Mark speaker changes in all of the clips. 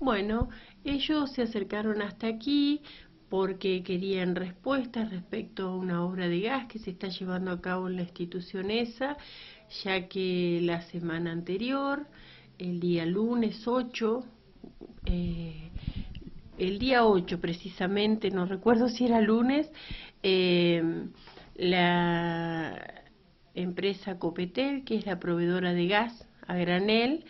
Speaker 1: Bueno, ellos se acercaron hasta aquí porque querían respuestas respecto a una obra de gas que se está llevando a cabo en la institución esa, ya que la semana anterior, el día lunes 8, eh, el día 8 precisamente, no recuerdo si era lunes, eh, la empresa Copetel, que es la proveedora de gas a granel,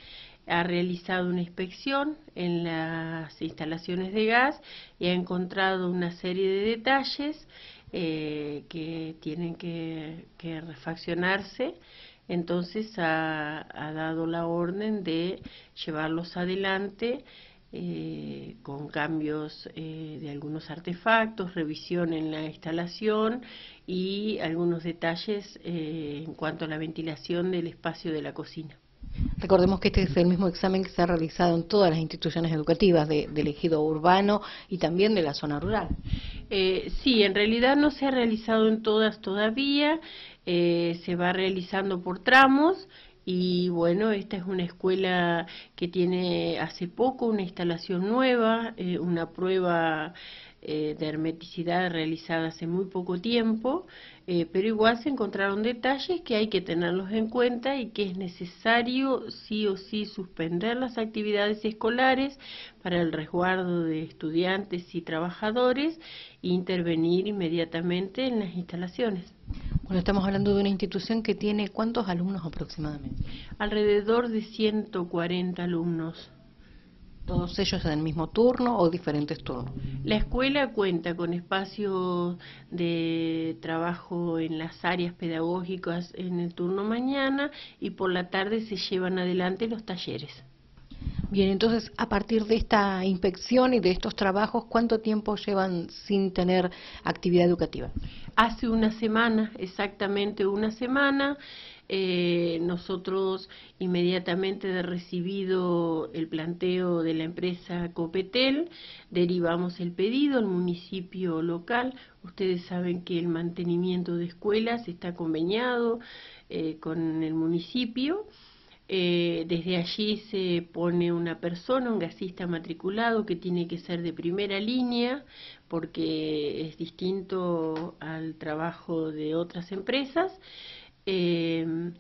Speaker 1: ha realizado una inspección en las instalaciones de gas y ha encontrado una serie de detalles eh, que tienen que, refaccionarse. Entonces ha, dado la orden de llevarlos adelante eh, con cambios eh, de algunos artefactos, revisión en la instalación y algunos detalles en cuanto a la ventilación del espacio de la cocina.
Speaker 2: Recordemos que este es el mismo examen que se ha realizado en todas las instituciones educativas del ejido urbano y también de la zona rural.
Speaker 1: Eh, sí, en realidad no se ha realizado en todas todavía, eh, se va realizando por tramos y bueno, esta es una escuela que tiene hace poco una instalación nueva, eh, una prueba eh, de hermeticidad realizada hace muy poco tiempo, eh, pero igual se encontraron detalles que hay que tenerlos en cuenta y que es necesario sí o sí suspender las actividades escolares para el resguardo de estudiantes y trabajadores e intervenir inmediatamente en las instalaciones.
Speaker 2: Bueno, estamos hablando de una institución que tiene cuántos alumnos aproximadamente?
Speaker 1: Alrededor de 140 alumnos
Speaker 2: todos ellos en el mismo turno o diferentes turnos.
Speaker 1: La escuela cuenta con espacios de trabajo en las áreas pedagógicas en el turno mañana y por la tarde se llevan adelante los talleres.
Speaker 2: Bien, entonces a partir de esta inspección y de estos trabajos, ¿cuánto tiempo llevan sin tener actividad educativa?
Speaker 1: Hace una semana, exactamente una semana. Eh, nosotros inmediatamente de recibido el planteo de la empresa Copetel, derivamos el pedido al municipio local. Ustedes saben que el mantenimiento de escuelas está conveniado eh, con el municipio. Eh, desde allí se pone una persona, un gasista matriculado que tiene que ser de primera línea porque es distinto al trabajo de otras empresas. Em,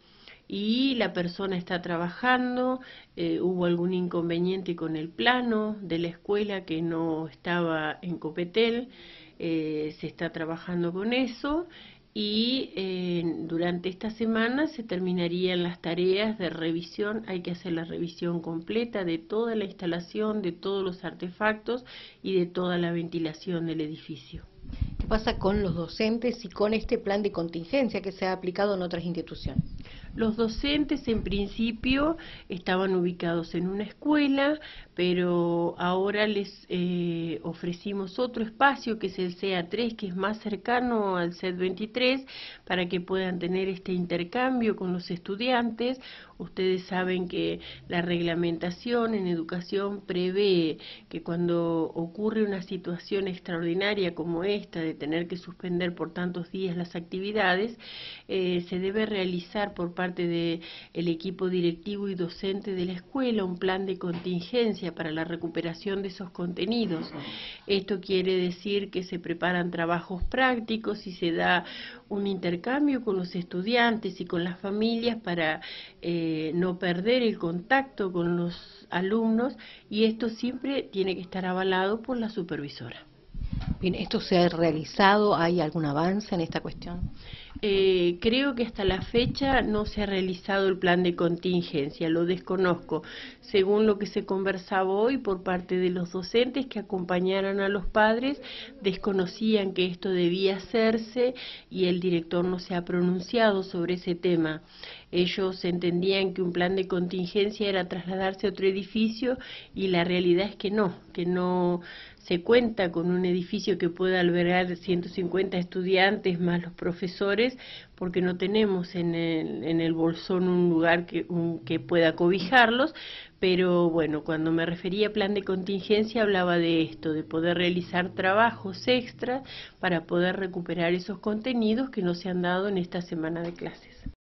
Speaker 1: y la persona está trabajando, eh, hubo algún inconveniente con el plano de la escuela que no estaba en Copetel, eh, se está trabajando con eso y eh, durante esta semana se terminarían las tareas de revisión, hay que hacer la revisión completa de toda la instalación, de todos los artefactos y de toda la ventilación del edificio
Speaker 2: pasa con los docentes y con este plan de contingencia que se ha aplicado en otras instituciones?
Speaker 1: Los docentes en principio estaban ubicados en una escuela, pero ahora les eh, ofrecimos otro espacio que es el CA3, que es más cercano al CED 23, para que puedan tener este intercambio con los estudiantes. Ustedes saben que la reglamentación en educación prevé que cuando ocurre una situación extraordinaria como esta, de tener que suspender por tantos días las actividades, eh, se debe realizar por parte del el equipo directivo y docente de la escuela un plan de contingencia para la recuperación de esos contenidos. Esto quiere decir que se preparan trabajos prácticos y se da un intercambio con los estudiantes y con las familias para eh, no perder el contacto con los alumnos y esto siempre tiene que estar avalado por la supervisora.
Speaker 2: Bien, ¿esto se ha realizado? ¿Hay algún avance en esta cuestión?
Speaker 1: Eh, creo que hasta la fecha no se ha realizado el plan de contingencia, lo desconozco. Según lo que se conversaba hoy por parte de los docentes que acompañaron a los padres, desconocían que esto debía hacerse y el director no se ha pronunciado sobre ese tema. Ellos entendían que un plan de contingencia era trasladarse a otro edificio y la realidad es que no, que no se cuenta con un edificio que pueda albergar 150 estudiantes más los profesores porque no tenemos en el, en el bolsón un lugar que, que pueda cobijarlos, pero bueno, cuando me refería a plan de contingencia hablaba de esto, de poder realizar trabajos extras para poder recuperar esos contenidos que no se han dado en esta semana de clases.